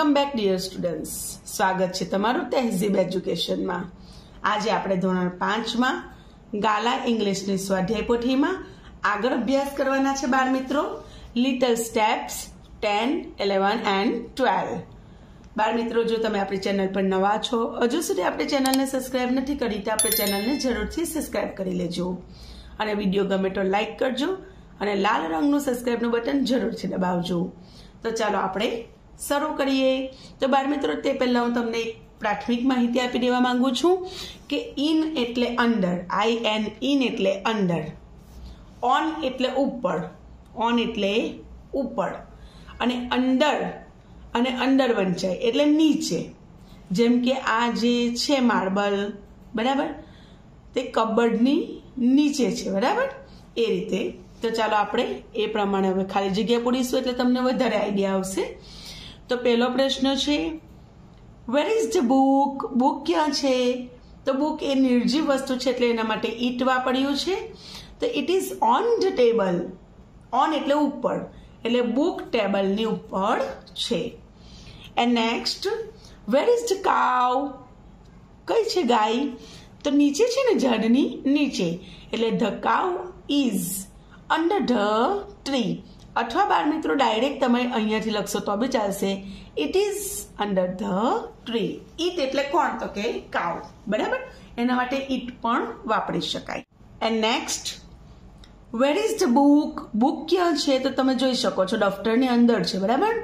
Welcome back dear students સ્વાગત છે તમારું તહેઝીબ એજ્યુકેશનમાં. આજે આપણે ધોરણ પાંચમાં ગાલા ઇંગ્લિશની સ્વાધ્યાય પોથીમાં આગળ અભ્યાસ કરવાના છે બાળ મિત્રો. Little steps ten eleven and twelve બાળ મિત્રો, જો તમે આપણી ચેનલ પર નવા છો, હજુ સુધી આપણે ચેનલને સબસ્ક્રાઇબ નથી કરી, તો આપણે ચેનલને જરૂરથી સબસ્ક્રાઇબ કરી લેજો. અને વીડિયો ગમે તો લાઇક કરજો અને લાલ રંગનું સબસ્ક્રાઇબનું બટન જરૂરથી દબાવજો. તો ચાલો આપણે શરૂ કરીએ. તો બાળ મિત્રો, તે પહેલાં હું તમને એક પ્રાથમિક માહિતી આપી દેવા માંગુ છું કે ઇન એટલે અંદર, આઈ એન ઇન એટલે અંદર. ઓન એટલે ઉપર, ઓન એટલે ઉપર. અને અંદર અને અંદર વંચાય એટલે નીચે. જેમ કે આ જે છે માર્બલ, બરાબર? તે કબડની નીચે છે, બરાબર? એ રીતે. તો ચાલો આપણે એ પ્રમાણે હવે ખાલી જગ્યા પૂરીશું એટલે તમને વધારે આઈડિયા આવશે. તો પહેલો પ્રશ્ન છે where is the book book ક્યાં છે? તો બુક એ નિર્જીવ વસ્તુ છે એટલે એના માટે ઈટ વાપર્યું છે. તો it is on the table on એટલે ઉપર. એટલે બુક ટેબલની ઉપર છે. And next where is the cow કઈ છે ગાય? તો નીચે છે ને ઝાડની નીચે. એટલે the cow is under the tree અથવા બાળ મિત્રો ડાયરેક્ટ તમે અહીંયાથી લખશો તો બી ચાલશે. It is under the tree it એટલે કોણ તો કે કાવ બરાબર? એના માટે ઇટ પણ વાપરી શકાય. And next where is the book book ક્યાં છે તો તમે જોઈ શકો છો દફતરની અંદર છે, બરાબર?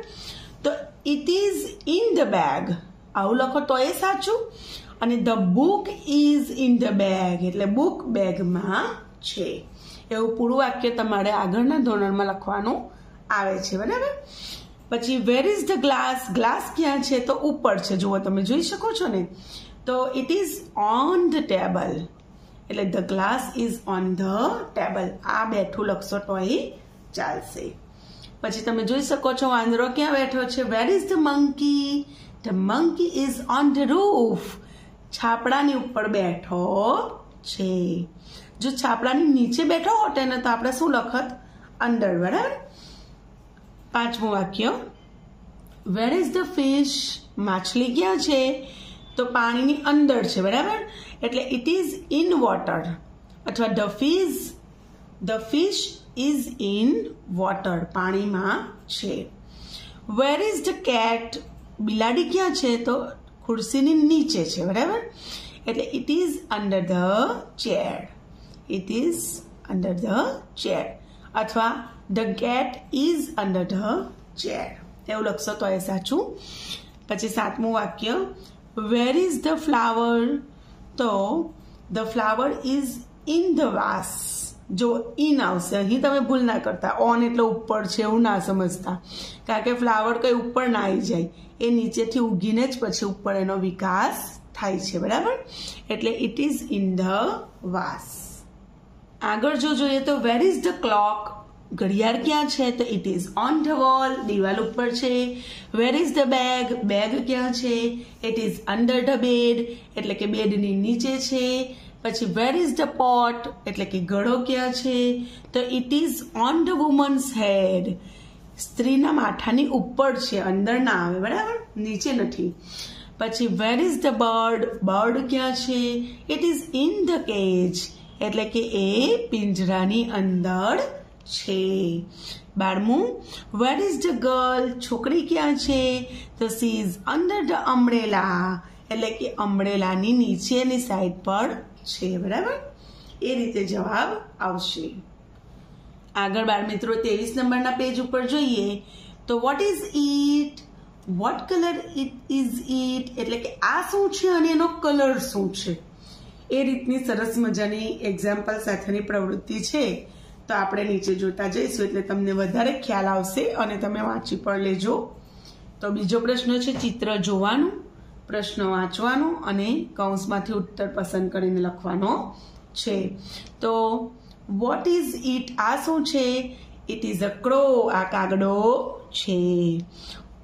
તો it is in the bag આવું લખો તો એ સાચું. અને the book is in the bag એટલે બુક બેગમાં છે. એવું પૂરું વાક્ય તમારે આગળના ધોરણમાં લખવાનું આવે છે, બરાબર? પછી where is the glass glass ક્યાં છે? તો ઉપર છે. જુઓ, તમે જોઈ શકો છો ને? તો it is on the table એટલે the glass is on the table આ બેઠું લખશો તો એ ચાલશે. પછી, તમે જોઈ શકો છો, વાંદરો ક્યાં બેઠો છે? Where is the monkey the monkey is on the roof છાપડાની ઉપર બેઠો છે. જો છાપડાની નીચે બેઠો હોત ને તો આપણે શું લખત? અંદર, બરાબર? પાંચમું વાક્ય. વેર ઇઝ ધ ફિશ માછલી ક્યાં છે? તો પાણીની અંદર છે, બરાબર? એટલે ઇટ ઇઝ ઇન વોટર અથવા the fish the fish is in water પાણીમાં છે. વેર ઇઝ ધ કેટ બિલાડી ક્યાં છે? તો ખુરશીની નીચે છે, બરાબર? એટલે it is under the chair it is under the chair અથવા the cat is under the chair એવું લખશો તો એ સાચું. પછી સાતમું વાક્ય વેર ઇઝ ધ ફ્લાવર તો the flower is in the vase જો ઇન આવશે. અહીં તમે ભૂલ ના કરતા. ઓન એટલે ઉપર છે, એવું ના સમજતા. કારણ કે ફ્લાવર કંઈ ઉપર ના આવી જાય. એ નીચેથી ઉગીને જ પછી ઉપર એનો વિકાસ થાય છે. બરાબર? એટલે it is in the vase આગળ જો જોઈએ તો વેર ઇઝ ધ ક્લોક ઘડિયાળ ક્યાં છે? તો it is on the wall દિવાલ ઉપર છે. Where is the bag bag ક્યાં છે? It is under the bed એટલે કે બેડની નીચે છે. પછી વેર ઇઝ ધ પોટ એટલે કે ઘડો ક્યાં છે? તો it is on the woman's head સ્ત્રીના માથાની ઉપર છે, અંદર ના આવે, બરાબર? નીચે નથી. પછી where is the bird bird ક્યાં છે? It is in the cage એટલે કે એ પિંજરાની અંદર છે. બારમું વેર ઇઝ ધ ગર્લ છોકરી ક્યાં છે? તો she is under the umbrella એટલે કે અમરેલાની નીચેની સાઈડ પર છે, બરાબર? એ રીતે જવાબ આવશે. આગળ બાળ મિત્રો, ત્રેવીસ નંબરના પેજ ઉપર જોઈએ તો what is it what colour it is it એટલે કે આ શું છે અને એનો કલર શું છે? એ રીતની સરસ મજાની એક્ઝામ્પલ સાથેની પ્રવૃત્તિ છે. તો આપણે નીચે જોતા જઈશું, એટલે તમને વધારે ખ્યાલ આવશે અને તમે વાંચી પણ લેજો. તો બીજો પ્રશ્ન છે, ચિત્ર જોવાનું, પ્રશ્ન વાંચવાનો અને કૌંસમાંથી ઉત્તર પસંદ કરીને લખવાનો છે. તો વોટ ઇઝ ઇટ આ શું છે? ઇટ ઇઝ અ ક્રો આ કાગડો છે.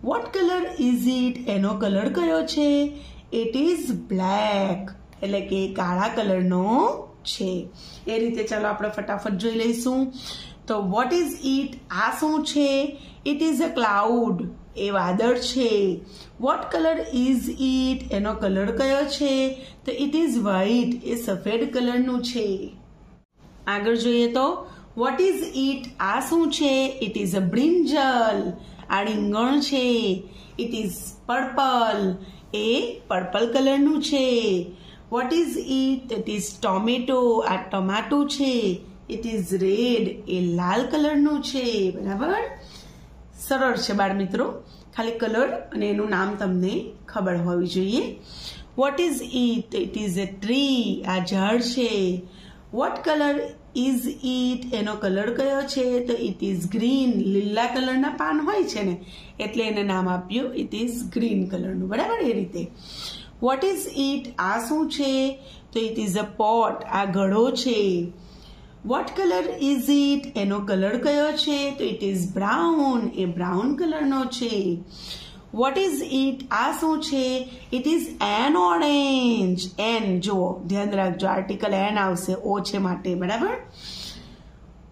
વોટ કલર ઇઝ ઇટ એનો કલર કયો છે? ઇટ ઇઝ બ્લેક એટલે કે કાળા કલરનો છે. એ રીતે ચાલો આપણે ફટાફટ જોઈ લઈશું. તો વોટ ઇઝ ઇટ આ શું છે? ઇટ ઇઝ અ ક્લાઉડ એ વાદળ છે. વોટ કલર ઇઝ ઇટ એનો કલર કયો છે? તો ઇટ ઇઝ વ્હાઇટ એ સફેદ કલરનું છે. આગળ જોઈએ તો વોટ ઇઝ ઇટ આ શું છે? ઇટ ઇઝ અ બ્રિંજલ આ રીંગણ છે. ઇટ ઇઝ પર્પલ એ પર્પલ કલરનું છે. What is it it is tomato આ ટમાટું છે. ઇટ ઇઝ રેડ એ લાલ કલરનું છે. બરાબર? સરળ છે બાળ મિત્રો. ખાલી કલર અને એનું નામ તમને ખબર હોવી જોઈએ. What is it it is a tree આ ઝાડ છે. વોટ કલર ઇઝ ઇટ એનો કલર કયો છે? તો ઇટ ઇઝ ગ્રીન લીલા કલરના પાન હોય છે ને. એટલે એને નામ આપ્યું. ઇટ ઇઝ ગ્રીન કલરનું. બરાબર એ રીતે. વોટ ઇઝ ઇટ આ શું છે? તો ઇટ ઇઝ અ પોટ આ ઘડો છે. વોટ કલર ઇઝ ઇટ એનો કલર કયો છે? તો ઇટ ઇઝ બ્રાઉન એ બ્રાઉન કલરનો છે. વોટ ઇઝ ઇટ આ શું છે? It is an orange an જુઓ. ધ્યાન રાખજો આર્ટિકલ એન આવશે. ઓ છે માટે, બરાબર?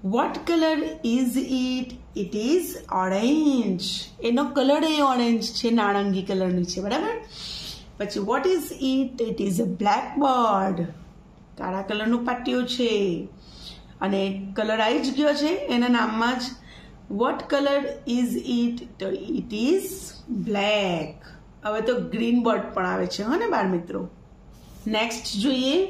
What colour is it it is orange એનો કલર એ ઓરેન્જ છે, નારંગી કલરની છે, બરાબર? પછી what is it it is a black bird કાળા કલરનું પાટિયું છે. અને કલર આવી જ ગયો છે, એના નામમાં જ વોટ કલર ઇઝ ઇટ તો ઇટ ઇઝ બ્લેક હવે તો ગ્રીન બર્ડ પણ આવે છે, હા ને બાળ મિત્રો નેક્સ્ટ જોઈએ.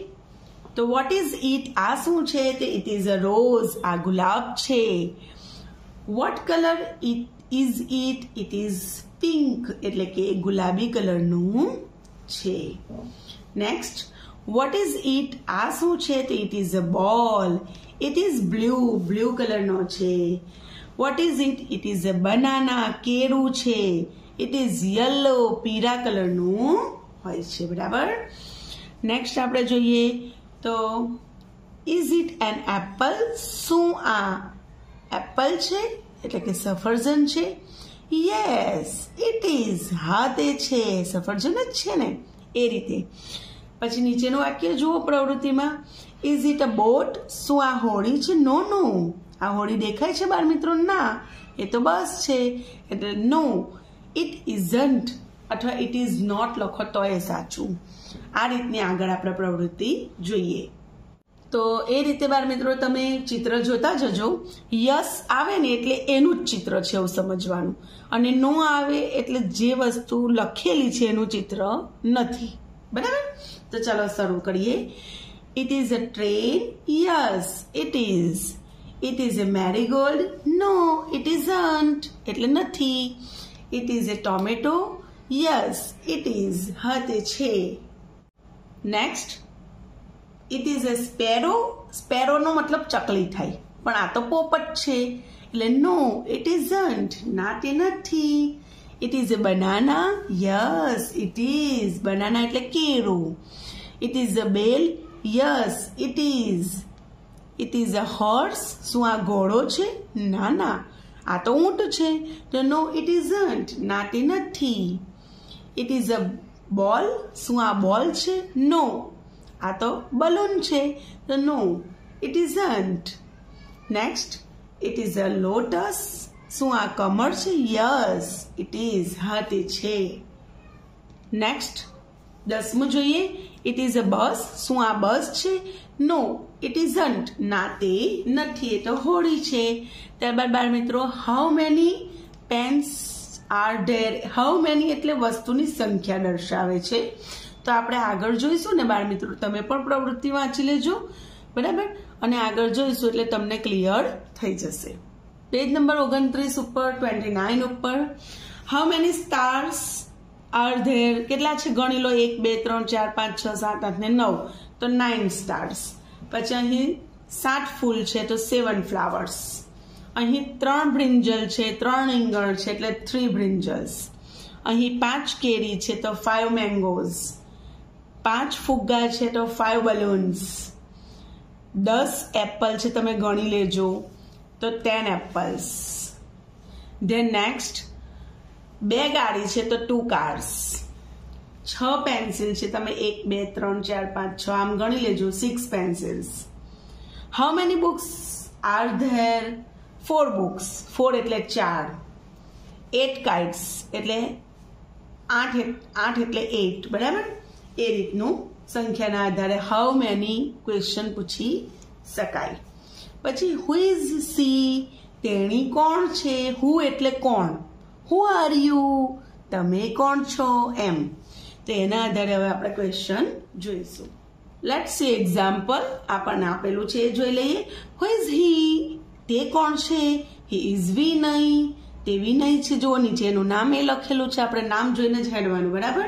તો વોટ ઇઝ ઇટ આ શું છે? તે ઇટ ઇઝ અ રોઝ આ ગુલાબ છે. What colour it is it it is pink એટલે કે ગુલાબી કલરનું છે. નેક્સ્ટ વોટ ઇઝ ઇટ આ શું છે? તો ઇટ ઇઝ અ બોલ ઇટ ઇઝ બ્લુ બ્લુ કલરનો છે. What is it it is a banana કેળું છે. ઇટ ઇઝ યલો પીળા કલરનું હોય છે. બરાબર? નેક્સ્ટ આપણે જોઈએ તો ઇઝ ઇટ એન એપલ શું આ એપલ છે? એટલે કે સફરજન છે. યસ ઇટ ઇઝ હા તે છે. સફરજન જ છે ને? એ રીતે. પછી નીચેનું વાક્ય જુઓ પ્રવૃત્તિમાં. ઇઝ ઇટ અ બોટ શું આ હોળી છે? નો નો આ હોળી દેખાય છે બાળ મિત્રો ના. એ તો બસ છે. એટલે નો ઇટ ઇઝન્ટ અથવા ઇટ ઇઝ નોટ લખો તો એ સાચું. આ રીતની આગળ આપણે પ્રવૃત્તિ જોઈએ. તો એ રીતે બાર મિત્રો તમે ચિત્ર જોતા જજો. યસ આવે ને એટલે એનું જ ચિત્ર છે એવું સમજવાનું. અને નો આવે એટલે જે વસ્તુ લખેલી છે એનું ચિત્ર નથી. બરાબર? તો ચાલો શરૂ કરીએ. It is a train yes it is it is a marigold no it isn't એટલે નથી. It is a tomato yes it is હા, તે છે. Next it is a sparrow સ્પેરોનો મતલબ ચકલી થાય. પણ આ તો પોપટ છે. એટલે નો ઇટ ઇઝન્ટ ના તે નથી it is a banana yes it is banana એટલે કેળું it is a bell yes it is it is a horse શું આ ઘોડો છે? ના ના. આ તો ઊંટ છે. તો નો ઇટ ઇઝન્ટ ના તે નથી ઇટ ઇઝ અ બોલ શું આ બોલ છે? નો આ તો બલૂન છે, તો no it isn't next it is a lotus શું આ કમળ છે? યસ ઇટ ઇઝ હા તે છે. નેક્સ્ટ દસમું જોઈએ. ઇટ ઇઝ અ બસ શું આ બસ છે? નો ઇટ ઇઝન્ટ ના, તે નથી, એ તો હોળી છે. ત્યારબાદ બાળ મિત્રો how many pens are there how many એટલે વસ્તુની સંખ્યા દર્શાવે છે. તો આપણે આગળ જોઈશું ને બાળ મિત્રો? તમે પણ પ્રવૃત્તિ વાંચી લેજો. બરાબર? અને આગળ જોઈશું એટલે તમને ક્લિયર થઈ જશે. પેજ નંબર ઓગણત્રીસ ઉપર ટ્વેન્ટી નાઇન ઉપર. How many stars are there કેટલા છે? ગણી લો એક, બે, ત્રણ, ચાર, પાંચ, છ, સાત, આઠ ને નવ. તો નાઇન સ્ટાર્સ પછી અહીં સાત ફૂલ છે, તો સેવન ફ્લાવર્સ અહીં ત્રણ બ્રિંજલ છે, ત્રણ રીંગણ છે, એટલે થ્રી બ્રિંજલ્સ. અહીં પાંચ કેરી છે, તો ફાઇવ મેંગોઝ પાંચ ફુગ્ગા છે તો ફાઇવ બલૂન્સ દસ એપલ છે તમે ગણી લેજો, તો ટેન એપલ્સ ધેન નેક્સ્ટ બે ગાડી છે તો ટુ કાર્સ છ પેન્સિલ છે તમે એક, બે, ત્રણ, ચાર, પાંચ, છ, આમ ગણી લેજો six pencils how many books are there four books four એટલે ચાર. એટ કાઇટ્સ એટલે આઠ આઠ એટલે એટ બરાબર? એ રીતનું સંખ્યાના આધારે હાઉ મેની ક્વેશ્ચન પૂછી શકાય. પછી હુ ઇઝ સી તેણી કોણ છે? હુ એટલે કોણ? હુ આર યુ તમે કોણ છો? એમ. તો એના આધારે હવે આપણે ક્વેશ્ચન જોઈશું. લેટ સી એક્ઝામ્પલ આપણને આપેલું છે, એ જોઈ લઈએ. હુ ઇઝ હી તે કોણ છે? હી ઇઝ વિનય તે વિનય છે જો નીચે એનું નામ એ લખેલું છે. આપણે નામ જોઈને જ હેડવાનું, બરાબર?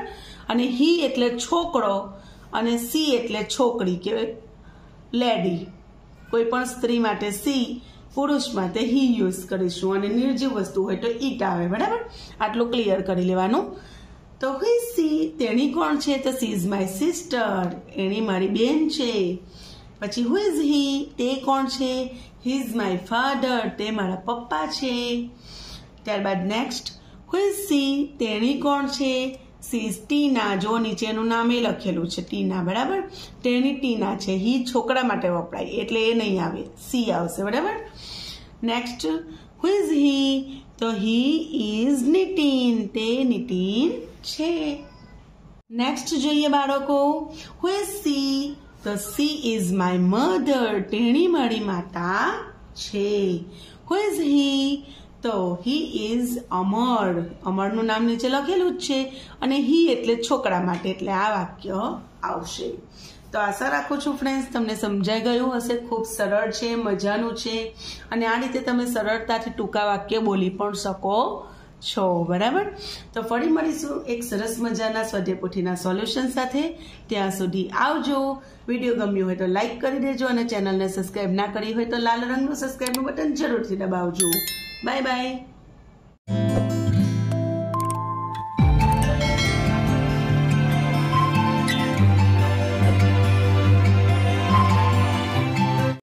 અને હી એટલે છોકરો અને સી એટલે છોકરી કે લેડી. કોઈ પણ સ્ત્રી માટે સી, પુરુષ માટે હી યુઝ કરીશું અને નિર્જીવ વસ્તુ હોય તો ઈટ આવે, બરાબર? આટલું ક્લિયર કરી લેવાનું. તો હી સી, તેણી કોણ છે? તો સી ઇઝ માય સિસ્ટર. એની મારી બેન છે. પછી હુ ઇઝ હી? તે કોણ છે? He is my father. તે મારા પપ્પા છે. ત્યારબાદ નેક્સ્ટ. Who is C? તેણી કોણ છે? સી ટીના જો નીચેનું નામ એ લખેલું છે ટીના બરાબર? તેની ટીના છે, હી છોકરા માટે વપરાય, એટલે એ નહીં આવે, સી આવશે, બરાબર? નેક્સ્ટ હુ ઇઝ હી તો હી ઇઝ નિટીન તે નિટીન છે. નેક્સ્ટ જોઈએ બાળકો હુ સી તો સી ઇઝ માય મધર તેણી મારી માતા છે. હુ ઇઝ હી તો હી ઇઝ અમર અમરનું નામ નીચે લખેલું જ છે અને હી એટલે છોકરા માટે, એટલે આ વાક્ય આવશે. તો આશા રાખું છું ફ્રેન્ડ્સ તમને સમજાઈ ગયું હશે. ખૂબ સરળ છે, મજાનું છે. અને આ રીતે તમે સરળતાથી ટૂંકા વાક્ય બોલી પણ શકો છો, બરાબર? તો ફરી મળીશું એક સરસ મજાના સ્વાધ્યાય સોલ્યુશન સાથે. ત્યાં સુધી આવજો. વીડિયો ગમ્યો હોય તો લાઇક કરી દેજો અને ચેનલને સબસ્ક્રાઈબ ના કરી હોય તો લાલ રંગનું સબસ્ક્રાઈબનું બટન જરૂરથી દબાવજો. 拜拜。